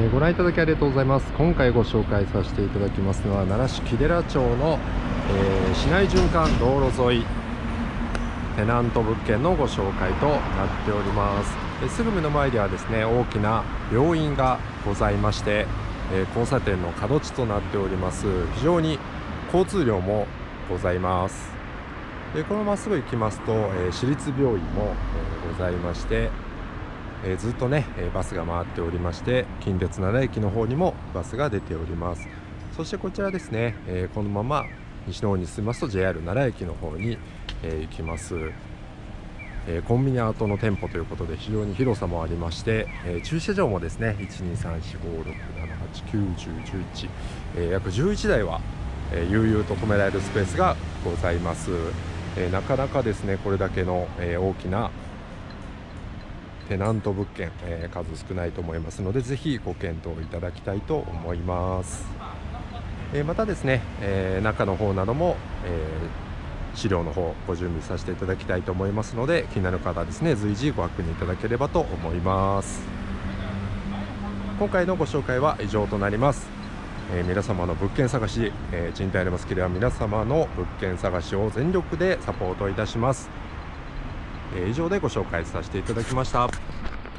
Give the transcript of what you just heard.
えご覧いただきありがとうございます。今回ご紹介させていただきますのは奈良市木寺町の、えー市内循環道路沿いテナント物件のご紹介となっております。えすぐ目の前ではですね大きな病院がございまして、えー交差点の角地となっております。非常に交通量もございます。でこのまっすぐ行きますと、えー私立病院も、えございまして、えーずっとね、えーバスが回っておりまして近鉄奈良駅の方にもバスが出ております。そしてこちらですね、えーこのまま西の方に進みますと JR 奈良駅の方に、えー行きます、えーコンビニアートの店舗ということで非常に広さもありまして、えー駐車場もですね1234567891011、えー約11台は、えー悠々と止められるスペースがございます、えーなかなかですねこれだけの、えー大きなテナント物件、えー数少ないと思いますのでぜひご検討いただきたいと思います、えーまたですね、えー中の方なども、えー資料の方ご準備させていただきたいと思いますので気になる方はですね随時ご確認いただければと思います。今回のご紹介は以上となります、えー皆様の物件探し、えー賃貸あります。きでは皆様の物件探しを全力でサポートいたします、え以上でご紹介させていただきました。